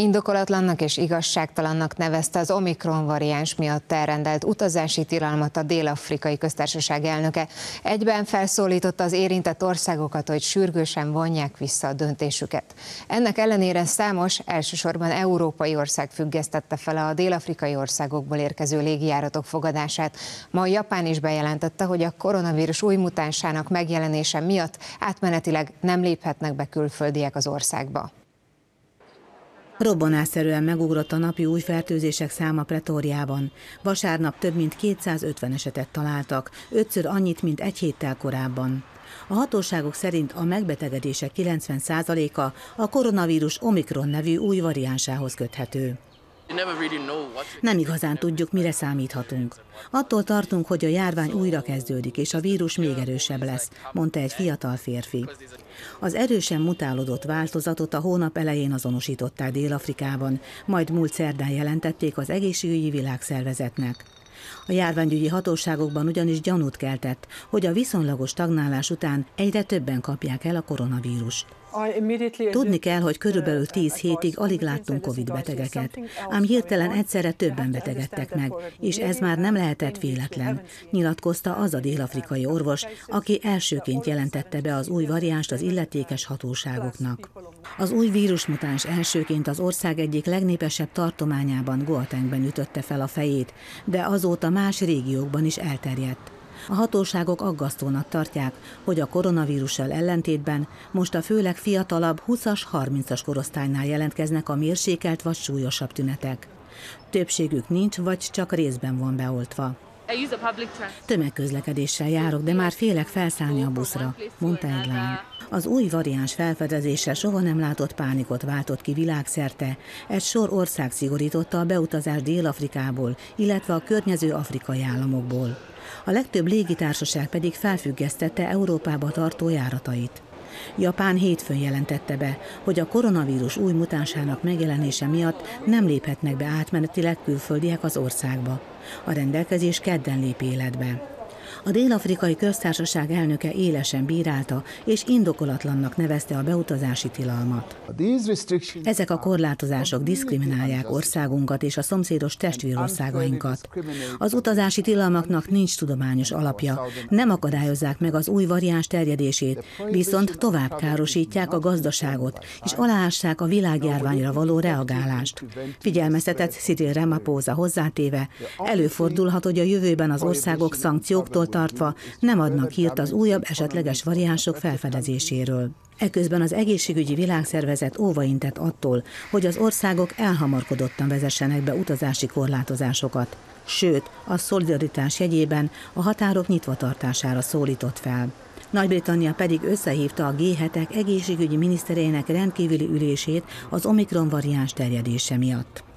Indokolatlannak és igazságtalannak nevezte az Omikron variáns miatt elrendelt utazási tilalmat a Dél-Afrikai Köztársaság elnöke. Egyben felszólította az érintett országokat, hogy sürgősen vonják vissza a döntésüket. Ennek ellenére számos, elsősorban európai ország függesztette fel a dél-afrikai országokból érkező légijáratok fogadását. Ma Japán is bejelentette, hogy a koronavírus új mutánsának megjelenése miatt átmenetileg nem léphetnek be külföldiek az országba. Robbanásszerűen megugrott a napi új fertőzések száma Pretóriában. Vasárnap több mint 250 esetet találtak, ötször annyit, mint egy héttel korábban. A hatóságok szerint a megbetegedések 90%-a a koronavírus Omikron nevű új variánsához köthető. Nem igazán tudjuk, mire számíthatunk. Attól tartunk, hogy a járvány újra kezdődik, és a vírus még erősebb lesz, mondta egy fiatal férfi. Az erősen mutálódott változatot a hónap elején azonosították Dél-Afrikában, majd múlt szerdán jelentették az egészségügyi világszervezetnek. A járványügyi hatóságokban ugyanis gyanút keltett, hogy a viszonylagos stagnálás után egyre többen kapják el a koronavírust. Tudni kell, hogy körülbelül 10 hétig alig láttunk Covid betegeket, ám hirtelen egyszerre többen betegedtek meg, és ez már nem lehetett véletlen, nyilatkozta az a dél-afrikai orvos, aki elsőként jelentette be az új variánst az illetékes hatóságoknak. Az új vírusmutáns elsőként az ország egyik legnépesebb tartományában, Goatengben ütötte fel a fejét, de azóta más régiókban is elterjedt. A hatóságok aggasztónak tartják, hogy a koronavírussal ellentétben most a főleg fiatalabb 20-as, 30-as korosztálynál jelentkeznek a mérsékelt vagy súlyosabb tünetek. Többségük nincs, vagy csak részben van beoltva. Tömegközlekedéssel járok, de már félek felszállni a buszra, mondta egy lány. Az új variáns felfedezése soha nem látott pánikot váltott ki világszerte. Egy sor ország szigorította a beutazást Dél-Afrikából, illetve a környező afrikai államokból. A legtöbb légitársaság pedig felfüggesztette Európába tartó járatait. Japán hétfőn jelentette be, hogy a koronavírus új mutánsának megjelenése miatt nem léphetnek be átmenetileg külföldiek az országba. A rendelkezés kedden lép életbe. A Dél-Afrikai Köztársaság elnöke élesen bírálta és indokolatlannak nevezte a beutazási tilalmat. Ezek a korlátozások diszkriminálják országunkat és a szomszédos testvérországainkat. Az utazási tilalmaknak nincs tudományos alapja, nem akadályozzák meg az új variáns terjedését, viszont tovább károsítják a gazdaságot, és aláássák a világjárványra való reagálást. Figyelmeztetett Cyril Ramaphosa hozzátéve, előfordulhat, hogy a jövőben az országok szankcióktól tartva nem adnak hírt az újabb esetleges variánsok felfedezéséről. Eközben az egészségügyi világszervezet óvaintett attól, hogy az országok elhamarkodottan vezessenek be utazási korlátozásokat. Sőt, a szolidaritás jegyében a határok nyitva tartására szólított fel. Nagy-Britannia pedig összehívta a G7-ek egészségügyi miniszterének rendkívüli ülését az Omikron variáns terjedése miatt.